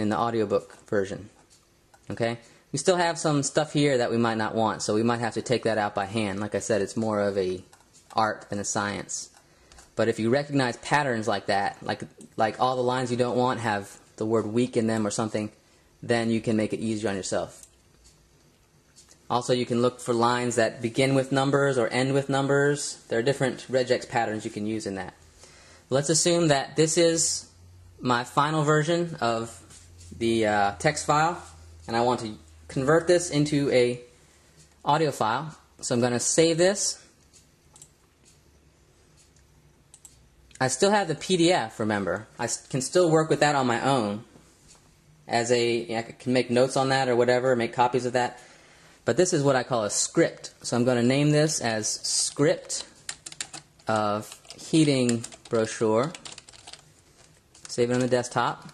in the audiobook version. Okay? We still have some stuff here that we might not want, so we might have to take that out by hand. Like I said, it's more of a art than a science. But if you recognize patterns like that, like like all the lines you don't want have the word weak in them or something, then you can make it easier on yourself. Also, you can look for lines that begin with numbers or end with numbers. There are different regex patterns you can use in that. Let's assume that this is my final version of the uh, text file, and I want to convert this into a audio file. So I'm going to save this. I still have the PDF, remember. I can still work with that on my own. As a, I can make notes on that or whatever, make copies of that. But this is what I call a script. So I'm going to name this as script of heating brochure. Save it on the desktop.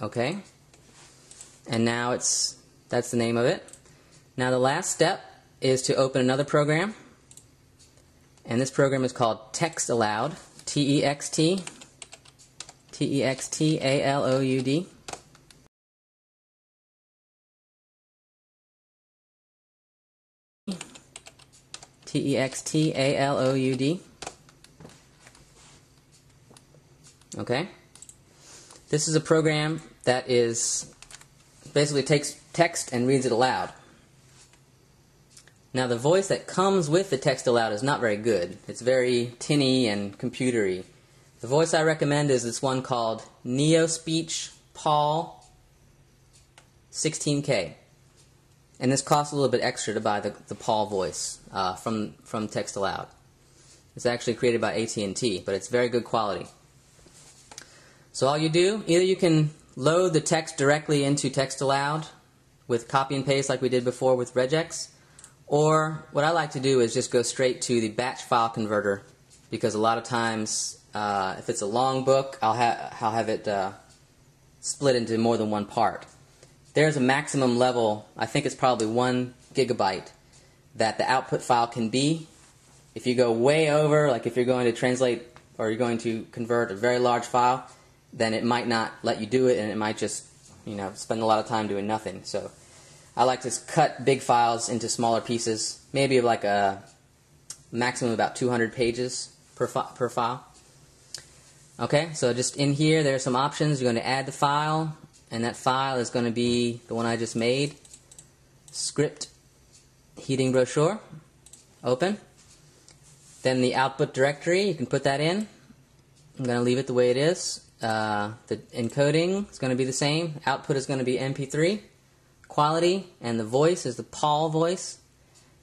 Okay. And now it's that's the name of it. Now the last step is to open another program. And this program is called TextAloud. T E X T T E X T A L O U D. T E X T A L O U D. Okay? This is a program that is basically takes text and reads it aloud. Now the voice that comes with the text aloud is not very good. It's very tinny and computery. The voice I recommend is this one called NeoSpeech Paul 16K. And this costs a little bit extra to buy the, the Paul voice uh, from, from TextAloud. It's actually created by AT&T, but it's very good quality. So all you do, either you can load the text directly into TextAloud with copy and paste like we did before with regex, or what I like to do is just go straight to the batch file converter because a lot of times uh, if it's a long book, I'll, ha I'll have it uh, split into more than one part there's a maximum level, I think it's probably one gigabyte, that the output file can be. If you go way over, like if you're going to translate or you're going to convert a very large file, then it might not let you do it and it might just, you know, spend a lot of time doing nothing. So I like to cut big files into smaller pieces, maybe of like a maximum of about 200 pages per, fi per file. Okay, so just in here, there are some options. You're going to add the file, and that file is going to be the one I just made script heating brochure open then the output directory you can put that in I'm going to leave it the way it is uh, the encoding is going to be the same. Output is going to be mp3 quality and the voice is the Paul voice.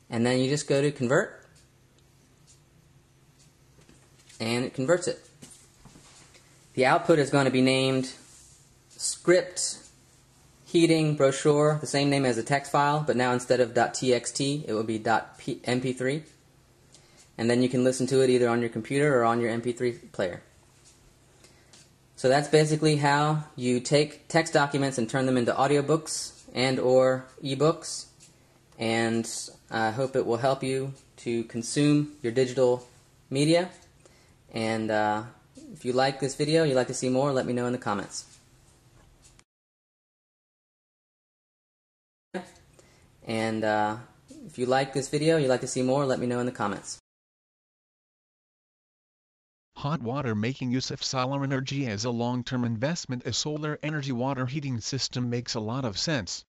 And then you just go to convert. And it converts it. The output is going to be named script heating brochure, the same name as the text file, but now instead of .txt, it will be .mp3. And then you can listen to it either on your computer or on your MP3 player. So that's basically how you take text documents and turn them into audiobooks and or ebooks. And I hope it will help you to consume your digital media. And uh, if you like this video, you'd like to see more, let me know in the comments. And uh, if you like this video, you'd like to see more, let me know in the comments. Hot water making use of solar energy as a long-term investment a solar energy water heating system makes a lot of sense.